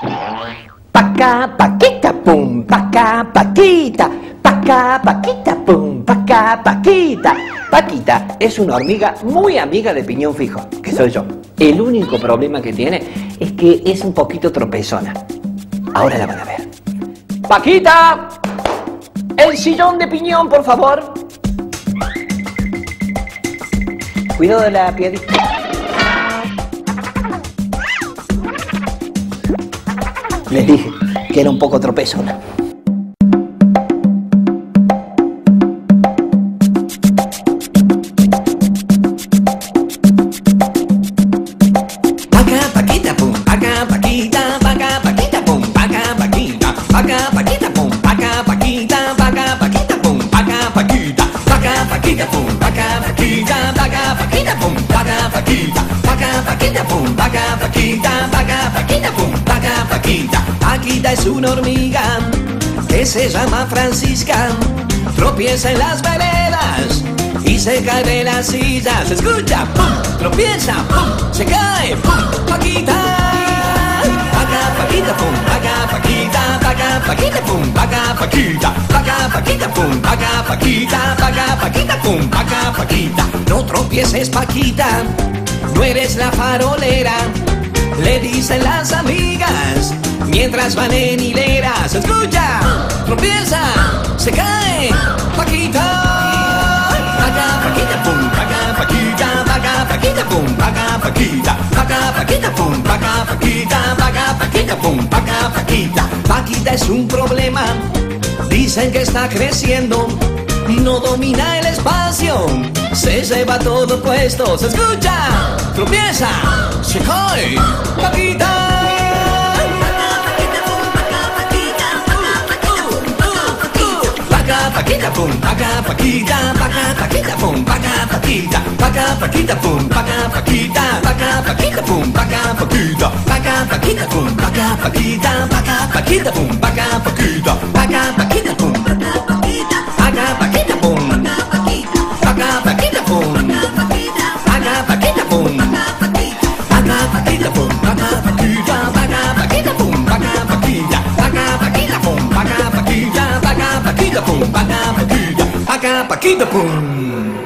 Paca, paquita, pum, paca, paquita, paca, paquita, pum, paca, paquita. Paquita es una hormiga muy amiga de piñón fijo, que soy yo. El único problema que tiene es que es un poquito tropezona. Ahora la van a ver. Paquita, el sillón de piñón, por favor. Cuidado de la piedrita. Les dije que era un poco tropezona. vaca, vaquita, vaca, vaquita, pum, vaca, paquita, vaca, Paquita es una hormiga que se llama Francisca, tropieza en las veredas y se cae de la silla. Se escucha, pum, tropieza, pum, se cae, pum, paquita. Paca, paquita, pum, paca, paquita, paca, paquita, pum, paca, paquita, paca, paquita, pum, paca, paquita, paca, paquita, pum, paca, paquita. No tropieces, paquita, no eres la farolera. Le dicen las amigas mientras van en hileras. Escucha, tropieza, se cae, paquita. Paca, paquita, pum, paca, paquita, paca, paquita, pum, paca, paquita, paca, paquita, pum, paca, paquita, paca, paquita, pum, paca, paquita. Paquita es un problema, dicen que está creciendo, no domina el espacio, se lleva todo puesto, se escucha, tropieza, se cae, paquita. boom, paga paquita, paga paquita boom, paga paquita, paga paquita boom, paga paquita, paga paquita boom, paga paquita, paga paquita boom, paga paquita, paga paquita boom, paga paquita, paga paquita paquita, pum.